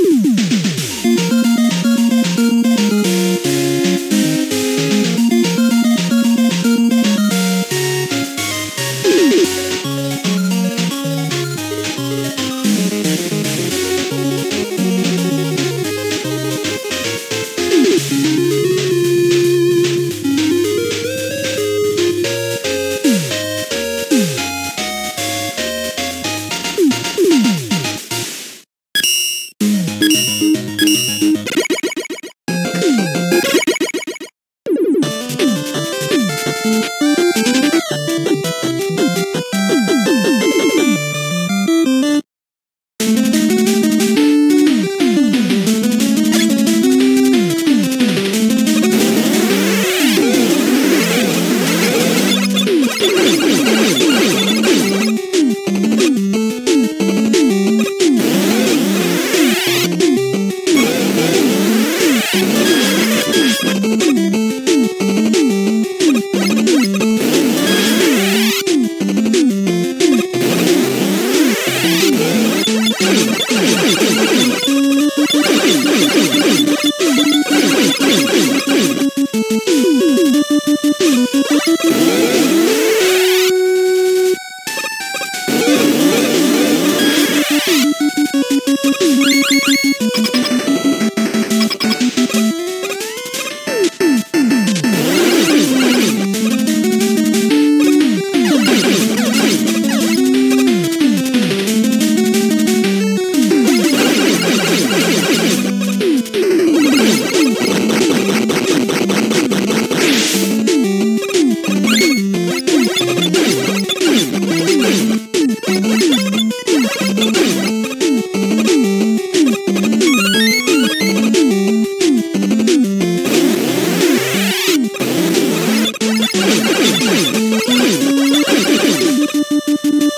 Mm-hmm. You.